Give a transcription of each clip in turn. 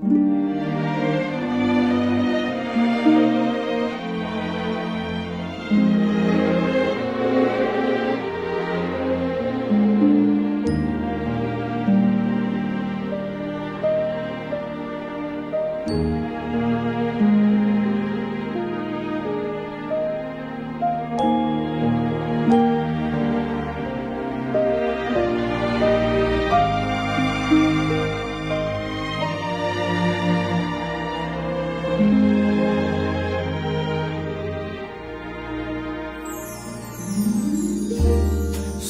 Música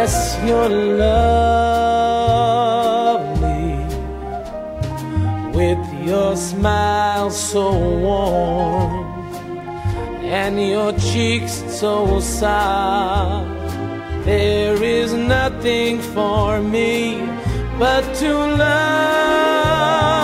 Yes, you're lovely with your smile so warm and your cheeks so soft. There is nothing for me but to love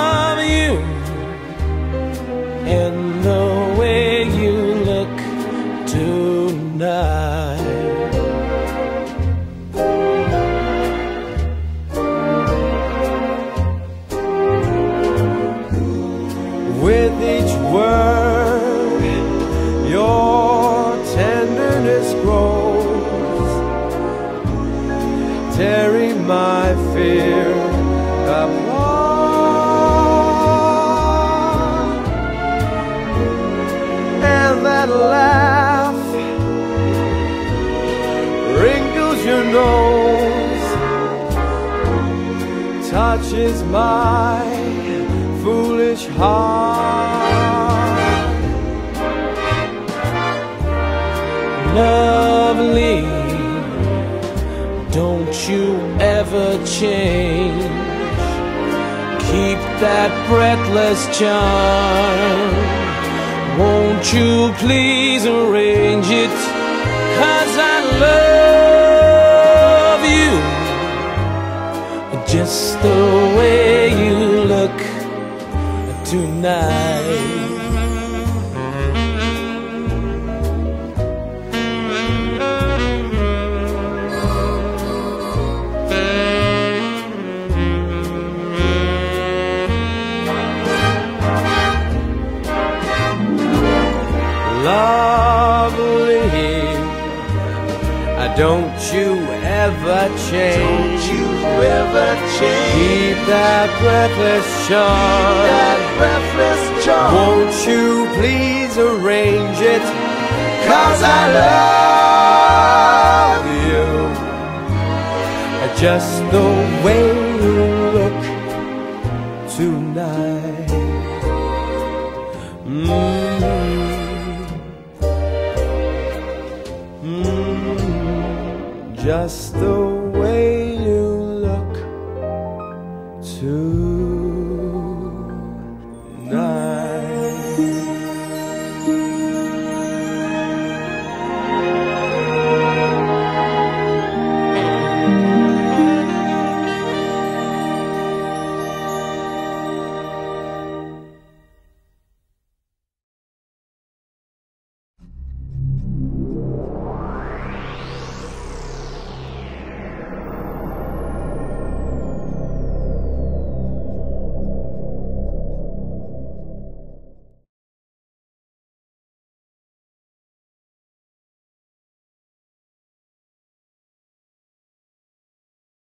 With each word, your tenderness grows, tearing my fear apart. And that laugh wrinkles your nose, touches my foolish heart. lovely. Don't you ever change. Keep that breathless charm. Won't you please arrange it? Cause I love you just the way tonight. lovely. Don't you ever change. Don't you ever change Keep that breathless charm. that breathless charm? Won't you please arrange it? Cause I love you. Just the way you look tonight. Mm. Mm. Just the way